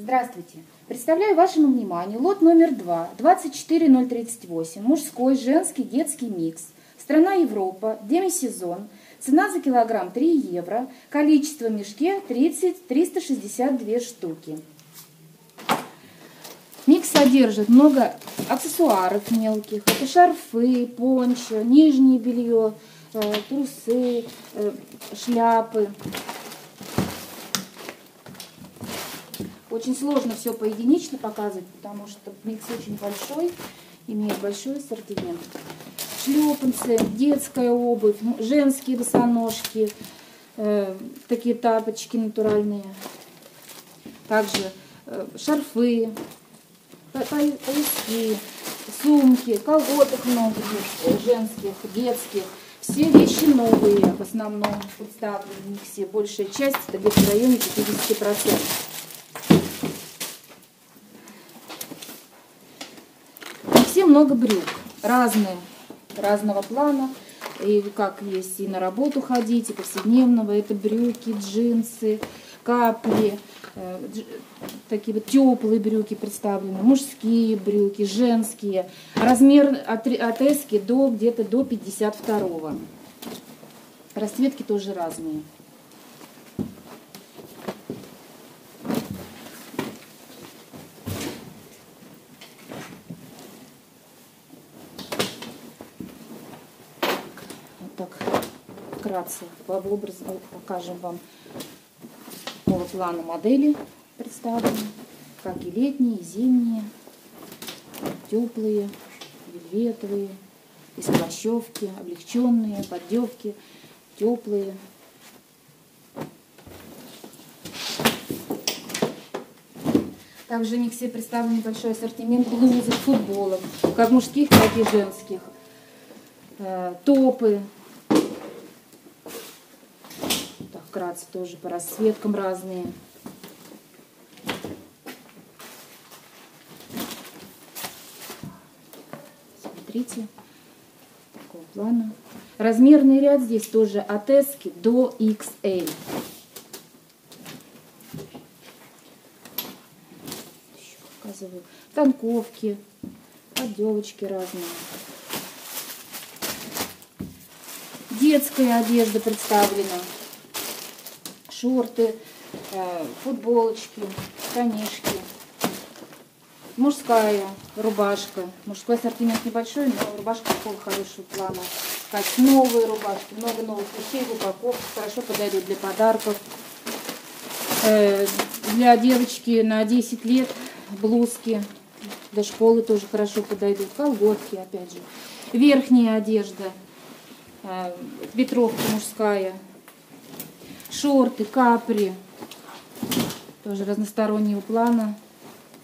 Здравствуйте! Представляю вашему вниманию лот номер 2, 24038, мужской, женский, детский микс. Страна Европа, демисезон, цена за килограмм 3 евро, количество в мешке 30-362 штуки. Микс содержит много аксессуаров мелких, это шарфы, пончо, нижнее белье, э, трусы, э, шляпы, Очень сложно все поединично показывать, потому что микс очень большой, имеет большой ассортимент. Шлепанцы, детская обувь, женские босоножки, э, такие тапочки натуральные. Также э, шарфы, пояски, сумки, колготок много женских, детских. Все вещи новые в основном представлены все. Большая часть, это где-то в районе 50%. все много брюк, разные, разного плана. И как есть и на работу ходить, и повседневного. Это брюки, джинсы, капли, э, такие вот теплые брюки представлены, мужские брюки, женские. Размер от, от эски до где-то до 52 -го. Расцветки тоже разные. Так вкратце в образно покажем вам такого плана модели представлены, как и летние, и зимние, теплые, вельветовые, из плащевки, облегченные, поддевки, теплые. Также в миксе представлен небольшой ассортимент блузок, футболок, как мужских, так и женских. Э, топы, вкратце тоже по расцветкам разные. Смотрите, такого плана. Размерный ряд здесь тоже от S до XL. Показываю. Танковки, подделочки разные. Детская одежда представлена шорты, э, футболочки, штанишки. Мужская рубашка. Мужской ассортимент небольшой, но рубашка такого хорошего плана. Как новые рубашки, много новых вещей в упаковке. Хорошо подойдут для подарков. Э, для девочки на 10 лет блузки. Для школы тоже хорошо подойдут. Колготки, опять же. Верхняя одежда. Э, ветровка мужская шорты, капри, тоже разностороннего плана,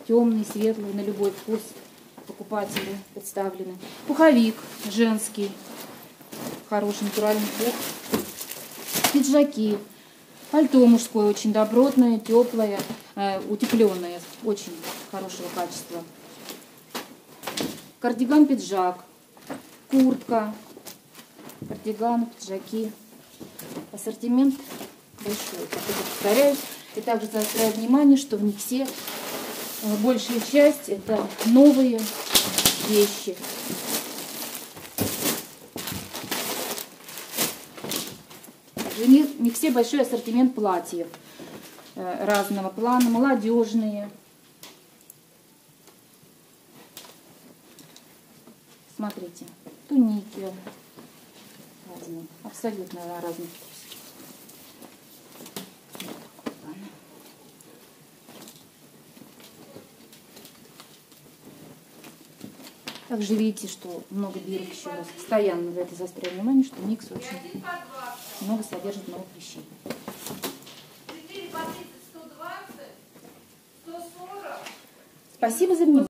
темный, светлый, на любой вкус покупатели представлены. Пуховик женский, хороший натуральный пух. Пиджаки, пальто мужское очень добротное, теплое, э, утепленное, очень хорошего качества. Кардиган-пиджак, куртка, кардиган, пиджаки. Ассортимент большой. Как я повторяюсь. И также заостряю внимание, что в них все э, большая часть это новые вещи. В них все большой ассортимент платьев э, разного плана, молодежные. Смотрите, туники разные, абсолютно разных Также видите, что много бирок еще раз. Постоянно за это заостряю внимание, что микс очень много содержит новых вещей. Спасибо за внимание.